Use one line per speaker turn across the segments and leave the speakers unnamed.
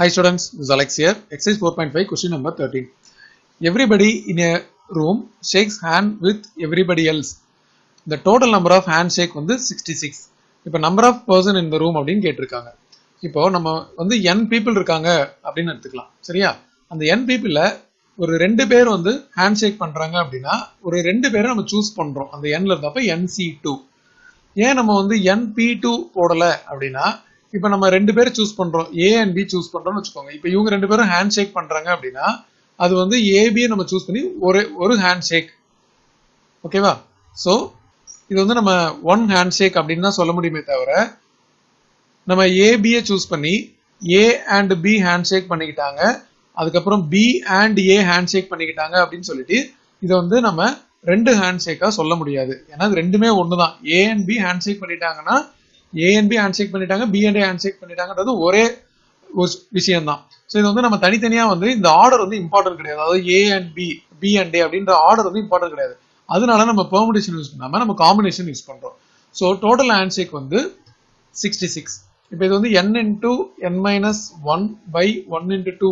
Hi students, this is Alex here. Exercise 4.5, question number 13. Everybody in a room shakes hand with everybody else. The total number of handshake வந்து 66. இப்போ number of person in the room அப்படின்னு கேட்டிருக்காங்க. இப்போ நம்ம வந்து n people இருக்காங்க அப்படின்னு எடுத்துக்கலாம். சரியா? அந்த n peopleல ஒரு ரெண்டு பேர் வந்து ஹேண்ட்ஷேக் பண்றாங்க அப்படின்னா ஒரு ரெண்டு பேரை நம்ம சூஸ் பண்றோம் அந்த nல இருந்தப்ப nc2 ஏன் நம்ம வந்து np2 போடல அப்படின்னா இப்போ நம்ம ரெண்டு பேரும் சூஸ் பண்றோம். ஏ அண்ட் பி சூஸ் பண்றோம்னு வச்சுக்கோங்க. இப்போ இவங்க ரெண்டு பேரும் ஹேண்ட் ஷேக் பண்றாங்க அப்படின்னா அது வந்து ஏபியை நம்ம சூஸ் பண்ணி ஒரு ஒரு ஹேண்ட் ஷேக் ஓகேவா ஸோ இது வந்து நம்ம ஒன் ஹேண்ட் ஷேக் அப்படின்னு தான் சொல்ல முடியுமே தவிர நம்ம ஏபியை சூஸ் பண்ணி A and B hand shake பண்ணிக்கிட்டாங்க. அதுக்கப்புறம் B and A hand shake பண்ணிக்கிட்டாங்க அப்படின்னு சொல்லிட்டு இதை வந்து நம்ம ரெண்டு ஹேண்ட் ஷேக்கா சொல்ல முடியாது. ஏன்னா ரெண்டுமே ஒன்று தான் A and B hand shake பண்ணிட்டாங்கன்னா A and B handshake hand பண்ணிட்டாங்க பிஎன்ஏ ஹேண்ட்ஷேக் பண்ணிட்டாங்கன்றது ஒரே ஒரு விஷயம் தான் ஸோ இது வந்து நம்ம தனித்தனியா வந்து இந்த ஆர்டர் வந்து இம்பார்ட்டன்ட் கிடையாது. அதாவது A and B B and A அப்படின்ற ஆர்டர் வந்து இம்பார்ட்டன்ட் கிடையாது. அதனால நம்ம பெர்முடேஷன் யூஸ் பண்ணாம நம்ம காம்பினேஷன் யூஸ் பண்றோம். ஸோ டோட்டல் ஹேண்ட் ஷேக் வந்து சிக்ஸ்டி சிக்ஸ் இப்போ இது வந்து n into n minus one by one into two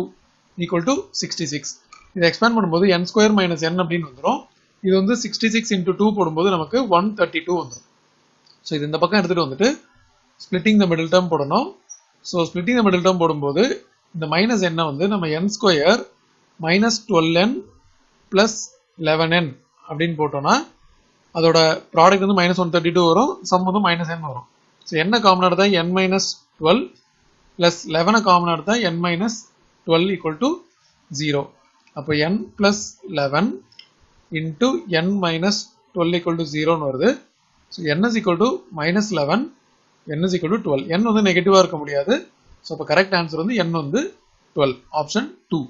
equal to sixty six இதை எக்ஸ்பேண்ட் பண்ணும்போது என் ஸ்கொயர் மைனஸ் என் அப்படின்னு வந்துடும் இது வந்து சிக்ஸ்டி சிக்ஸ் இன்டூ டூ போடும்போது நமக்கு ஒன் தேர்ட்டி டூ வந்துடும் ஸோ இது இந்த பக்கம் எடுத்துகிட்டு வந்துட்டு ஸ்பிளிட்டிங் த மிடில் டேர்ம் போடணும். So splitting the middle term போடும்போது இந்த மைனஸ் என்ன வந்து நம்ம n square minus twelve n plus eleven n அப்படின்னு போட்டோம்னா அதோட ப்ராடக்ட் வந்து மைனஸ் ஒன் தேர்ட்டி டூ வரும் சம் வந்து மைனஸ் என் வரும். ஸோ என்ன காமன் எடுத்தா என் மைனஸ் டுவெல் ப்ளஸ் லெவனை காமன் எடுத்தா n minus twelve equal to zero அப்போ n plus eleven into n minus twelve equal to ஜீரோன்னு வருது. So n is equal to minus eleven n is equal to 12 n வந்து நெகட்டிவா இருக்க முடியாது. So அப்போ கரெக்ட் ஆன்சர் வந்து n வந்து 12 ஆப்ஷன் 2